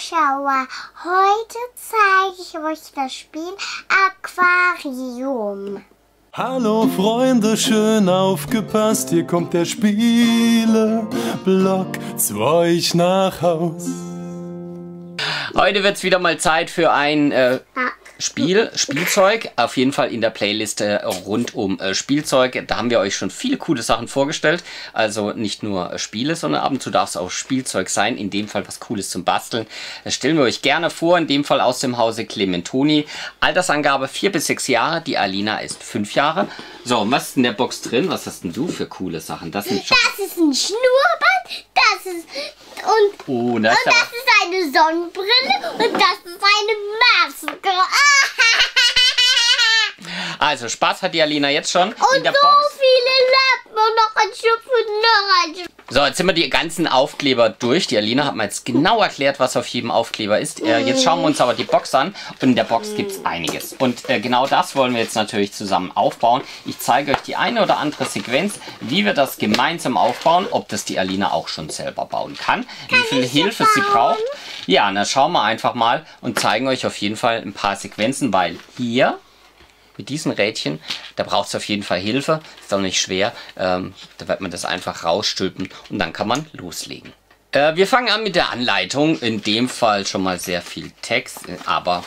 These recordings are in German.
Zuschauer, heute zeige ich euch das Spiel Aquarium. Hallo Freunde, schön aufgepasst, hier kommt der Spieleblock zu euch nach Haus. Heute wird es wieder mal Zeit für ein äh, Spiel, Spielzeug, auf jeden Fall in der Playlist äh, rund um äh, Spielzeug. Da haben wir euch schon viele coole Sachen vorgestellt. Also nicht nur äh, Spiele, sondern ab und zu darf es auch Spielzeug sein. In dem Fall was Cooles zum Basteln. Das stellen wir euch gerne vor. In dem Fall aus dem Hause Clementoni. Altersangabe 4 bis 6 Jahre. Die Alina ist 5 Jahre. So, was ist in der Box drin? Was hast denn du für coole Sachen? Das, sind das ist ein Schnurrbart. Das ist... Und, oh, das, und das ist eine Sonnenbrille. Und das ist eine Maske. Also Spaß hat die Alina jetzt schon. Und so Box. viele Lappen und noch ein Schupf und noch ein Schupf. So, jetzt sind wir die ganzen Aufkleber durch. Die Alina hat mir jetzt genau erklärt, was auf jedem Aufkleber ist. Äh, jetzt schauen wir uns aber die Box an. Und in der Box gibt es einiges. Und äh, genau das wollen wir jetzt natürlich zusammen aufbauen. Ich zeige euch die eine oder andere Sequenz, wie wir das gemeinsam aufbauen. Ob das die Alina auch schon selber bauen kann. kann wie viel Hilfe sie braucht. Ja, dann schauen wir einfach mal und zeigen euch auf jeden Fall ein paar Sequenzen, weil hier mit diesen Rädchen, da braucht es auf jeden Fall Hilfe. Ist auch nicht schwer. Ähm, da wird man das einfach rausstülpen und dann kann man loslegen. Äh, wir fangen an mit der Anleitung. In dem Fall schon mal sehr viel Text, aber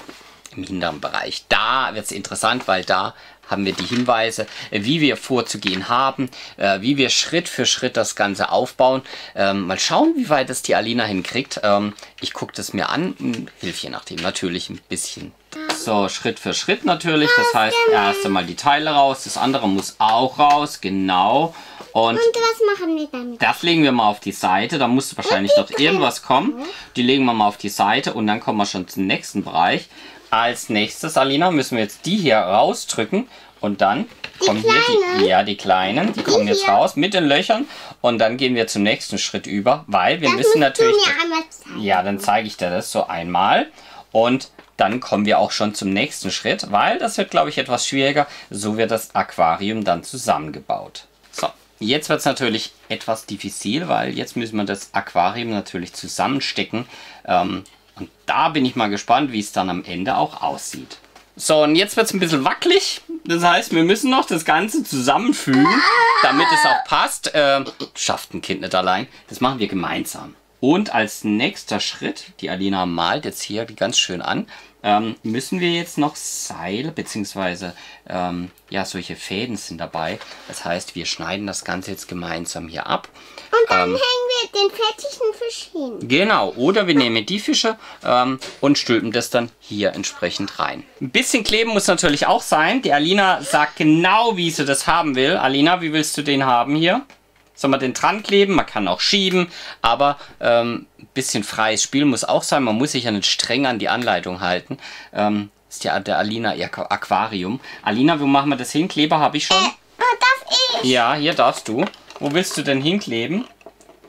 im hinteren Bereich. Da wird es interessant, weil da haben wir die Hinweise, wie wir vorzugehen haben, äh, wie wir Schritt für Schritt das Ganze aufbauen. Ähm, mal schauen, wie weit es die Alina hinkriegt. Ähm, ich gucke das mir an, hilf je nachdem natürlich ein bisschen so, Schritt für Schritt natürlich. Das heißt, erst einmal die Teile raus, das andere muss auch raus, genau. Und, und was machen wir damit? Das legen wir mal auf die Seite. Da muss wahrscheinlich noch irgendwas kommen. Die legen wir mal auf die Seite und dann kommen wir schon zum nächsten Bereich. Als nächstes, Alina, müssen wir jetzt die hier rausdrücken und dann die kommen kleinen? hier die, ja, die kleinen, die, die kommen jetzt hier. raus mit den Löchern und dann gehen wir zum nächsten Schritt über, weil wir das müssen natürlich, ja, dann zeige ich dir das so einmal und dann kommen wir auch schon zum nächsten Schritt, weil das wird, glaube ich, etwas schwieriger. So wird das Aquarium dann zusammengebaut. So, jetzt wird es natürlich etwas diffizil, weil jetzt müssen wir das Aquarium natürlich zusammenstecken. Ähm, und da bin ich mal gespannt, wie es dann am Ende auch aussieht. So, und jetzt wird es ein bisschen wackelig. Das heißt, wir müssen noch das Ganze zusammenfügen, damit es auch passt. Äh, schafft ein Kind nicht allein. Das machen wir gemeinsam. Und als nächster Schritt, die Alina malt jetzt hier die ganz schön an, ähm, müssen wir jetzt noch Seile, beziehungsweise ähm, ja, solche Fäden sind dabei. Das heißt, wir schneiden das Ganze jetzt gemeinsam hier ab. Und dann ähm, hängen wir den fertigen Fisch hin. Genau, oder wir nehmen die Fische ähm, und stülpen das dann hier entsprechend rein. Ein bisschen kleben muss natürlich auch sein. Die Alina sagt genau, wie sie das haben will. Alina, wie willst du den haben hier? Soll man den dran kleben, man kann auch schieben, aber ähm, ein bisschen freies Spiel muss auch sein. Man muss sich ja nicht streng an die Anleitung halten. Ähm, ist ja der Alina ihr Aquarium. Alina, wo machen wir das hin? Kleber habe ich schon. Äh, darf ich? Ja, hier darfst du. Wo willst du denn hinkleben?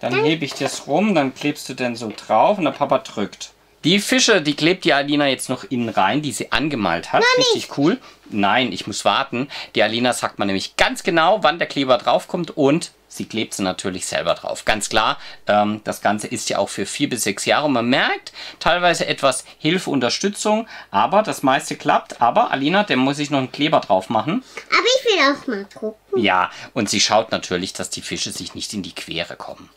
Dann hm? hebe ich das rum, dann klebst du den so drauf und der Papa drückt. Die Fische, die klebt die Alina jetzt noch innen rein, die sie angemalt hat. Nein, Richtig cool. Nein, ich muss warten. Die Alina sagt man nämlich ganz genau, wann der Kleber draufkommt und sie klebt sie natürlich selber drauf. Ganz klar, ähm, das Ganze ist ja auch für vier bis sechs Jahre. Man merkt teilweise etwas Hilfe, Unterstützung, aber das meiste klappt. Aber Alina, der muss ich noch einen Kleber drauf machen. Aber ich will auch mal gucken. Ja, und sie schaut natürlich, dass die Fische sich nicht in die Quere kommen.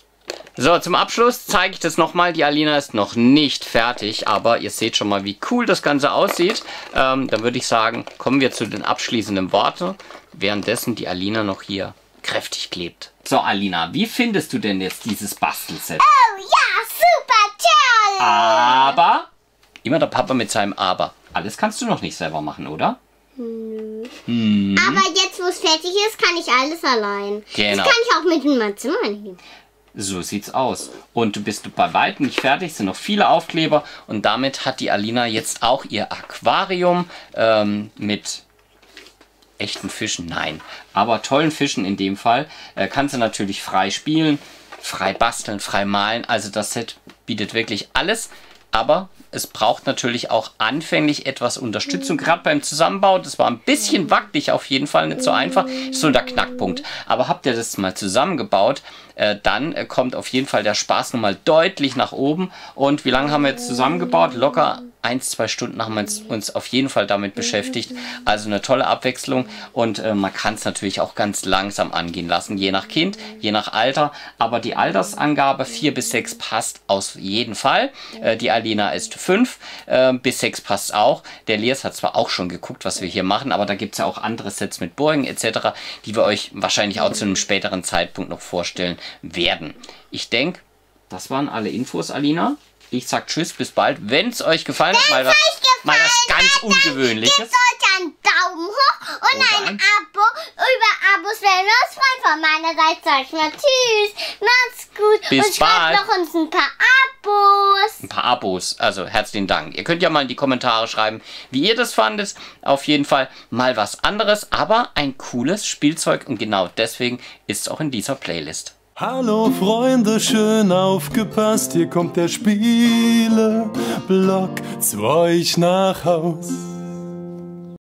So, zum Abschluss zeige ich das nochmal. Die Alina ist noch nicht fertig, aber ihr seht schon mal, wie cool das Ganze aussieht. Ähm, dann würde ich sagen, kommen wir zu den abschließenden Worten, währenddessen die Alina noch hier kräftig klebt. So, Alina, wie findest du denn jetzt dieses Bastelset? Oh ja, super toll! Aber, immer der Papa mit seinem Aber. Alles kannst du noch nicht selber machen, oder? Nö. Hm. Aber jetzt, wo es fertig ist, kann ich alles allein. Genau. Das kann ich auch mit in mein Zimmer nehmen. So sieht's aus. Und du bist bei weitem nicht fertig, es sind noch viele Aufkleber. Und damit hat die Alina jetzt auch ihr Aquarium ähm, mit echten Fischen. Nein, aber tollen Fischen in dem Fall. Äh, kann sie natürlich frei spielen, frei basteln, frei malen. Also das Set bietet wirklich alles. aber es braucht natürlich auch anfänglich etwas Unterstützung, gerade beim Zusammenbau. Das war ein bisschen wackelig auf jeden Fall, nicht so einfach. Ist so der Knackpunkt. Aber habt ihr das mal zusammengebaut, äh, dann äh, kommt auf jeden Fall der Spaß nochmal deutlich nach oben. Und wie lange haben wir jetzt zusammengebaut? Locker ein, zwei Stunden haben wir uns auf jeden Fall damit beschäftigt. Also eine tolle Abwechslung und äh, man kann es natürlich auch ganz langsam angehen lassen, je nach Kind, je nach Alter. Aber die Altersangabe 4 bis 6 passt auf jeden Fall. Äh, die Alina ist 5, äh, bis 6 passt auch. Der Lias hat zwar auch schon geguckt, was wir hier machen, aber da gibt es ja auch andere Sets mit Boeing etc., die wir euch wahrscheinlich auch zu einem späteren Zeitpunkt noch vorstellen werden. Ich denke, das waren alle Infos, Alina. Ich sag Tschüss, bis bald. Wenn es euch gefallen hat, mal was, mal was ganz hat, Ungewöhnliches. Gebt euch einen Daumen hoch und Oder ein Abo. Über Abos werden wir uns freuen. Von meiner Seite sag ich mal Tschüss. Macht's gut. Bis und bald. schreibt noch uns ein paar Abos. Ein paar Abos. Also herzlichen Dank. Ihr könnt ja mal in die Kommentare schreiben, wie ihr das fandet. Auf jeden Fall mal was anderes, aber ein cooles Spielzeug. Und genau deswegen ist es auch in dieser Playlist. Hallo Freunde, schön aufgepasst, hier kommt der Spieleblock zu euch nach Haus.